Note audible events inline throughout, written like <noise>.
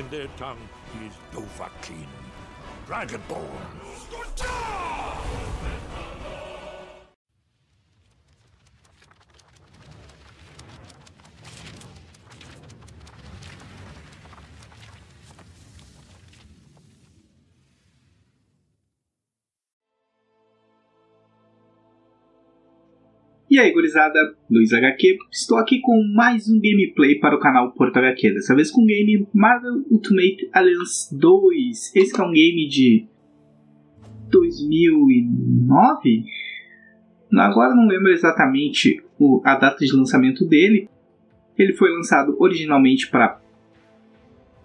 In their tongue, he's Dovahkiin, Dragonborn. E aí, gurizada, Luiz HQ, estou aqui com mais um gameplay para o canal Porto HQ, dessa vez com o game Marvel Ultimate Alliance 2. Esse é um game de 2009? Agora não lembro exatamente a data de lançamento dele. Ele foi lançado originalmente para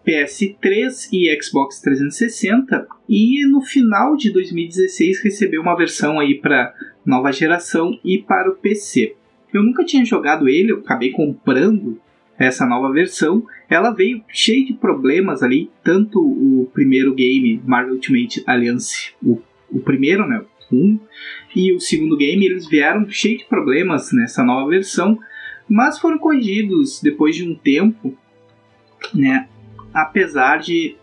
PS3 e Xbox 360 e no final de 2016 recebeu uma versão aí para nova geração e para o PC. Eu nunca tinha jogado ele, eu acabei comprando essa nova versão. Ela veio cheia de problemas ali, tanto o primeiro game Marvel Ultimate Alliance, o, o primeiro, né, um, e o segundo game, eles vieram cheio de problemas nessa nova versão, mas foram corrigidos depois de um tempo, né? apesar de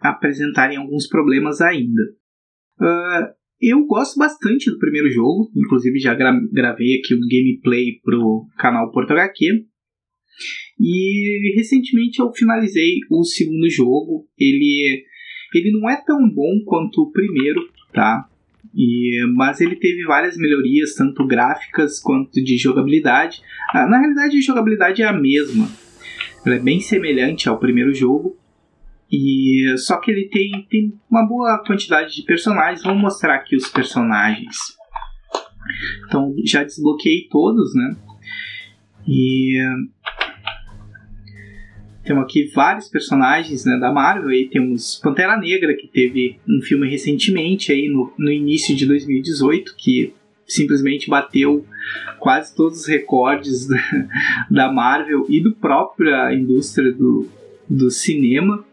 apresentarem alguns problemas ainda. Uh, eu gosto bastante do primeiro jogo, inclusive já gra gravei aqui um gameplay pro canal Porto HQ. E recentemente eu finalizei o segundo jogo. Ele, ele não é tão bom quanto o primeiro, tá? E, mas ele teve várias melhorias, tanto gráficas quanto de jogabilidade. Ah, na realidade, a jogabilidade é a mesma, ela é bem semelhante ao primeiro jogo. E só que ele tem, tem uma boa quantidade de personagens. Vou mostrar aqui os personagens. Então já desbloqueei todos, né? E temos aqui vários personagens né, da Marvel. Aí temos Pantera Negra, que teve um filme recentemente, aí no, no início de 2018, que simplesmente bateu quase todos os recordes <laughs> da, Marvel e do própria indústria do, do cinema.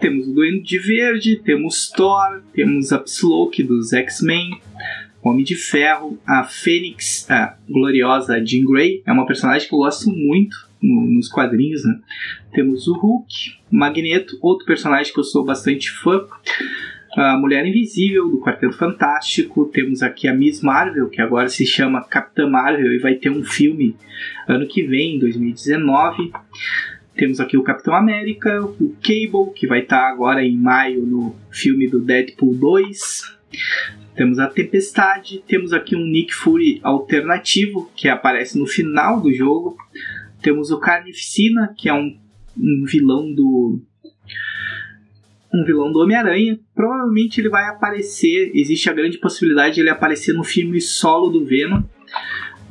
Temos o Duende Verde, temos Thor, temos a Psylocke dos X-Men, Homem de Ferro, a Fênix, a gloriosa Jean Grey, é uma personagem que eu gosto muito no, nos quadrinhos, né? Temos o Hulk, Magneto, outro personagem que eu sou bastante fã, a Mulher Invisível, do Quarteto Fantástico. Temos aqui a Miss Marvel, que agora se chama Capitã Marvel e vai ter um filme ano que vem, em 2019. Temos aqui o Capitão América, o Cable, que vai estar agora em maio no filme do Deadpool 2. Temos a Tempestade, temos aqui um Nick Fury alternativo, que aparece no final do jogo. Temos o Carnificina, que é um, um vilão do um vilão do Homem-Aranha. Provavelmente ele vai aparecer, existe a grande possibilidade de ele aparecer no filme solo do Venom.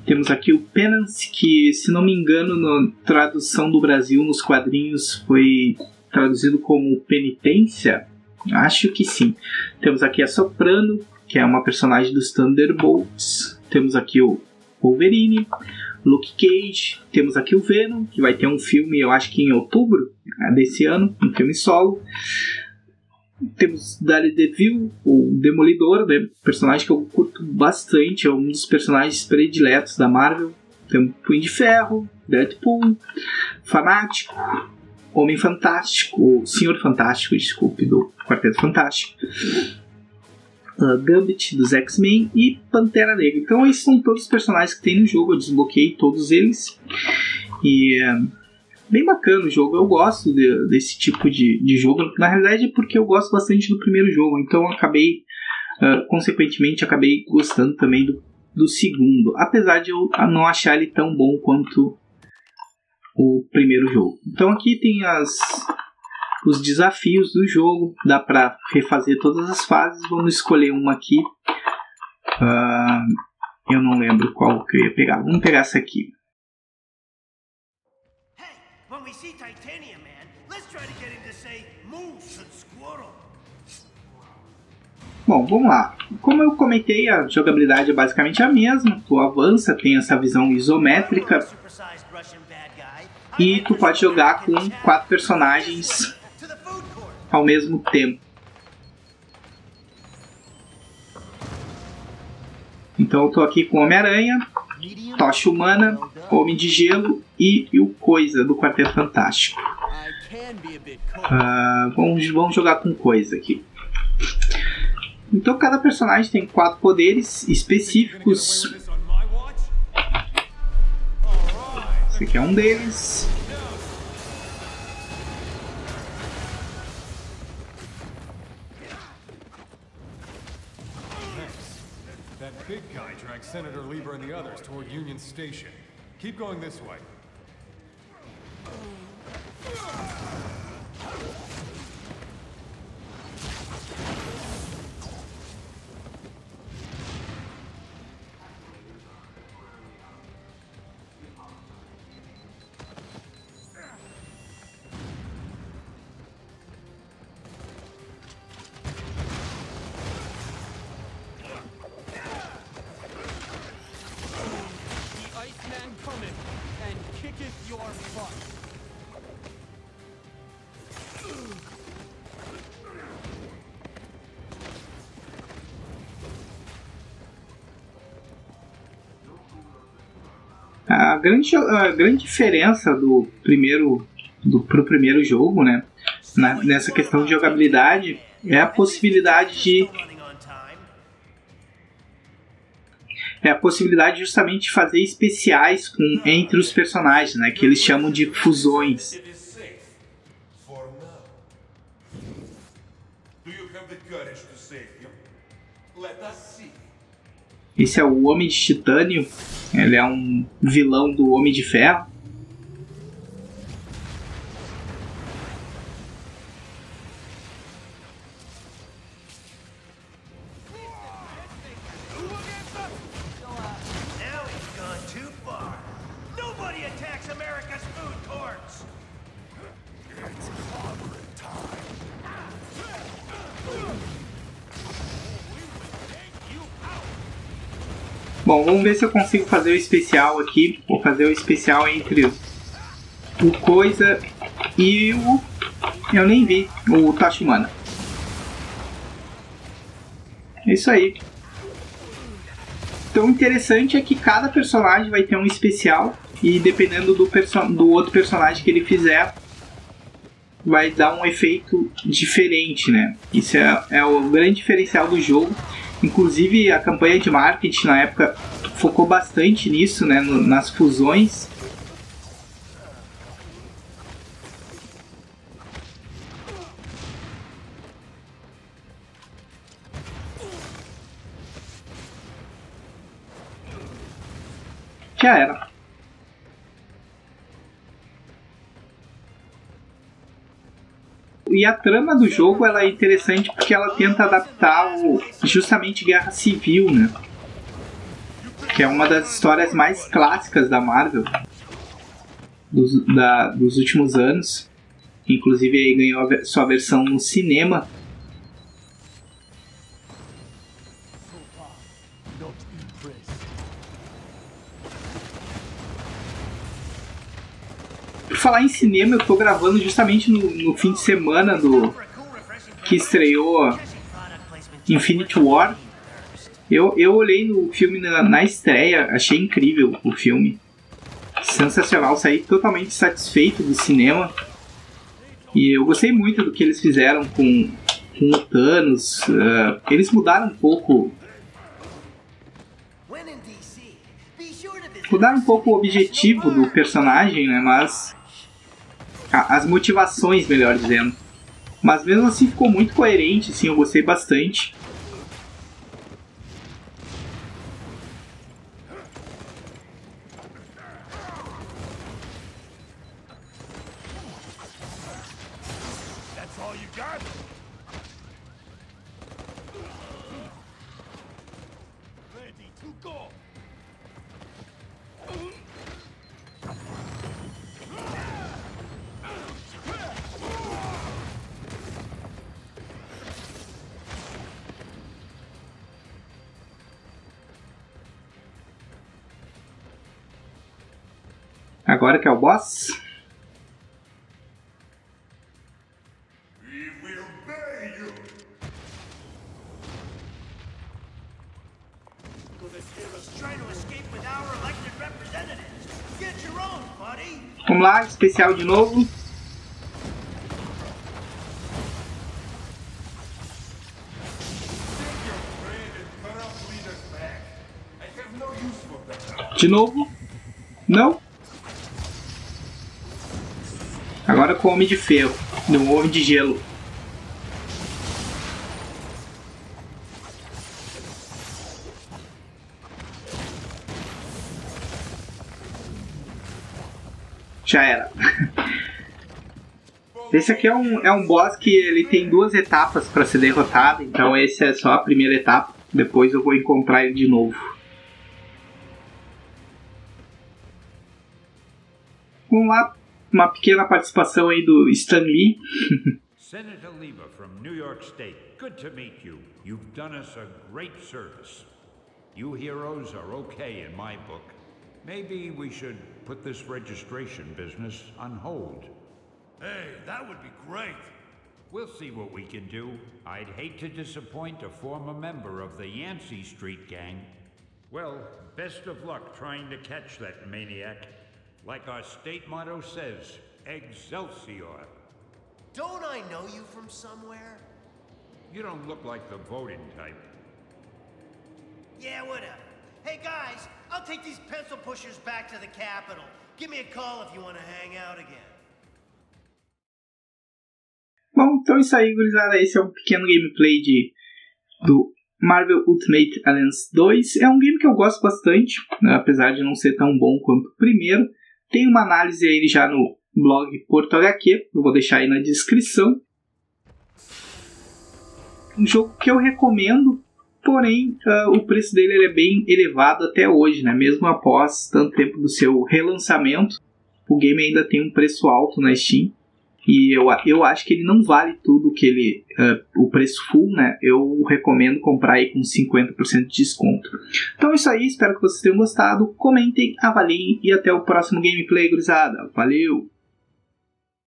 Temos aqui o Penance, que se não me engano, na tradução do Brasil nos quadrinhos foi traduzido como Penitência. Acho que sim. Temos aqui a Soprano, que é uma personagem dos Thunderbolts. Temos aqui o Wolverine, Luke Cage, temos aqui o Venom, que vai ter um filme, eu acho que em outubro né, desse ano, um filme solo. Temos Daredevil, o Demolidor, né? personagem que eu curto bastante, é um dos personagens prediletos da Marvel. Temos Punho de Ferro, Deadpool, Fanático, Homem Fantástico, Senhor Fantástico, desculpe, do Quarteto Fantástico. Uh, Gambit dos X-Men e Pantera Negra. Então, esses são todos os personagens que tem no jogo. Eu desbloqueei todos eles. E uh, bem bacana o jogo. Eu gosto de, desse tipo de, de jogo. Na realidade, é porque eu gosto bastante do primeiro jogo. Então, eu acabei, uh, consequentemente, acabei gostando também do, do segundo. Apesar de eu não achar ele tão bom quanto o primeiro jogo. Então, aqui tem as os desafios do jogo. Dá para refazer todas as fases. Vamos escolher uma aqui. Uh, eu não lembro qual que eu ia pegar. Vamos pegar essa aqui. We see Titanium Man, let's try to get him to say moose and squirrel. Bom, vamos lá. Como eu comentei, a jogabilidade é basicamente a mesma. Tu avança, tem essa visão isométrica. E tu pode jogar com quatro personagens ao mesmo tempo. Então eu tô aqui com Homem-Aranha, Tocha Humana, Homem de Gelo e, e o Coisa do Quarteto Fantástico. Uh, vamos, vamos jogar com coisa aqui. Então cada personagem tem quatro poderes específicos. Esse aqui é um deles. That big guy dragged Senator Lieber and the others toward Union Station. Keep going this way. Yeah! A grande, a grande diferença do primeiro do pro primeiro jogo, né, na- nessa questão de jogabilidade é a possibilidade de é a possibilidade justamente de fazer especiais com, entre os personagens, né, que eles chamam de fusões. Let us see. Esse é o Homem de Titânio, ele é um vilão do Homem de Ferro. Bom, vamos ver se eu consigo fazer o especial aqui. Vou fazer o especial entre o Coisa e o. Eu nem vi, o Tashimana. É isso aí. Então o interessante é que cada personagem vai ter um especial e dependendo do, perso do outro personagem que ele fizer, vai dar um efeito diferente, né? Isso é, é o grande diferencial do jogo. Inclusive a campanha de marketing na época focou bastante nisso, né? no- nas fusões. Já era. E a trama do jogo ela é interessante porque ela tenta adaptar o, justamente Guerra Civil, né? Que é uma das histórias mais clássicas da Marvel dos, da- dos últimos anos. Inclusive aí ganhou sua versão no cinema. Por falar em cinema, eu tô gravando justamente no, no fim de semana do que estreou Infinity War. Eu, eu olhei no filme na, na estreia, achei incrível o filme. Sensacional, saí totalmente satisfeito do cinema. E eu gostei muito do que eles fizeram com, com o Thanos. ah, eles mudaram um pouco. Mudaram um pouco o objetivo do personagem, né? Mas. As motivações, melhor dizendo. Mas mesmo assim ficou muito coerente, assim, eu gostei bastante. That's all you got? Agora que é o boss. Vamos lá, especial de novo. De novo? Não? Agora com o Homem de Ferro. No Homem de Gelo. Já era. <laughs> Esse aqui é um, é um boss que ele tem duas etapas para ser derrotado, então esse é só a primeira etapa. Depois eu vou encontrar ele de novo. Vamos lá, uma pequena participação aí do Stan Lee. Senator Lieber from New York State, good to meet you. You've done us a great service. You heroes are okay in my book. Maybe we should put this registration business on hold. Hey, that would be great. We'll see what we can do. I'd hate to disappoint a former member of the Yancey Street gang. Well, best of luck trying to catch that maniac. Like our state motto says, Excelsior. Don't I know you from somewhere? You don't look like the voting type. Yeah, whatever. Hey guys, I'll take these pencil pushers back to the Capitol. Give me a call if you want to hang out again. Bom, então é isso aí, gurizada. Esse é um pequeno gameplay de, do Marvel Ultimate Alliance 2. É um game que eu gosto bastante, né, apesar de não ser tão bom quanto o primeiro. Tem uma análise aí já no blog Porto HQ, eu vou deixar aí na descrição. Um jogo que eu recomendo, porém uh, o preço dele é bem elevado até hoje, né? mesmo após tanto tempo do seu relançamento. O game ainda tem um preço alto na Steam. E eu, eu acho que ele não vale tudo que ele. Uh, o preço full, né? Eu recomendo comprar aí com 50% de desconto. Então é isso aí, espero que vocês tenham gostado. Comentem, avaliem e até o próximo gameplay, gurizada. Valeu!